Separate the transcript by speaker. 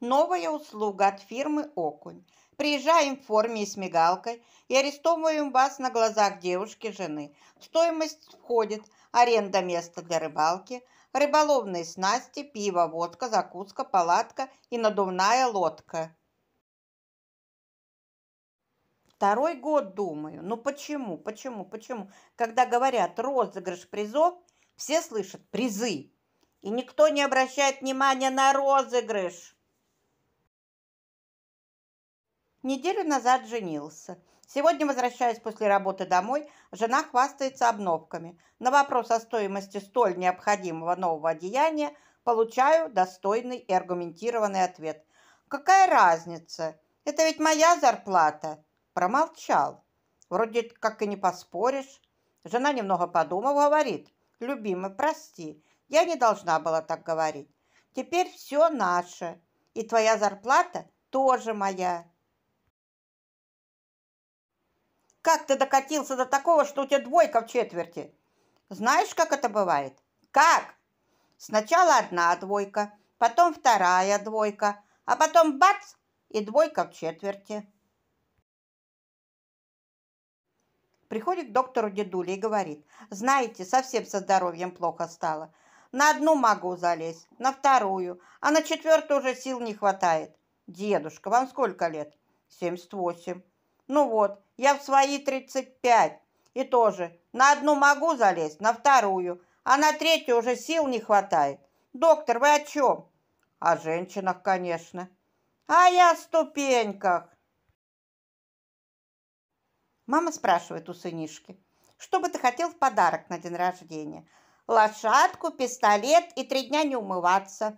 Speaker 1: Новая услуга от фирмы «Окунь». Приезжаем в форме и с мигалкой и арестовываем вас на глазах девушки жены. В стоимость входит аренда места для рыбалки, рыболовные снасти, пиво, водка, закуска, палатка и надувная лодка. Второй год думаю, ну почему, почему, почему? Когда говорят розыгрыш призов, все слышат призы, и никто не обращает внимания на розыгрыш. Неделю назад женился. Сегодня, возвращаясь после работы домой, жена хвастается обновками. На вопрос о стоимости столь необходимого нового одеяния получаю достойный и аргументированный ответ. «Какая разница? Это ведь моя зарплата!» Промолчал. Вроде как и не поспоришь. Жена, немного подумав, говорит. «Любимый, прости, я не должна была так говорить. Теперь все наше, и твоя зарплата тоже моя». Как ты докатился до такого, что у тебя двойка в четверти? Знаешь, как это бывает? Как? Сначала одна двойка, потом вторая двойка, а потом бац, и двойка в четверти. Приходит к доктору дедуля и говорит, знаете, совсем со здоровьем плохо стало. На одну могу залезть, на вторую, а на четвертую уже сил не хватает. Дедушка, вам сколько лет? Семьдесят восемь. Ну вот, я в свои 35. И тоже на одну могу залезть, на вторую, а на третью уже сил не хватает. Доктор, вы о чем? О женщинах, конечно. А я о ступеньках. Мама спрашивает у сынишки, что бы ты хотел в подарок на день рождения? Лошадку, пистолет и три дня не умываться.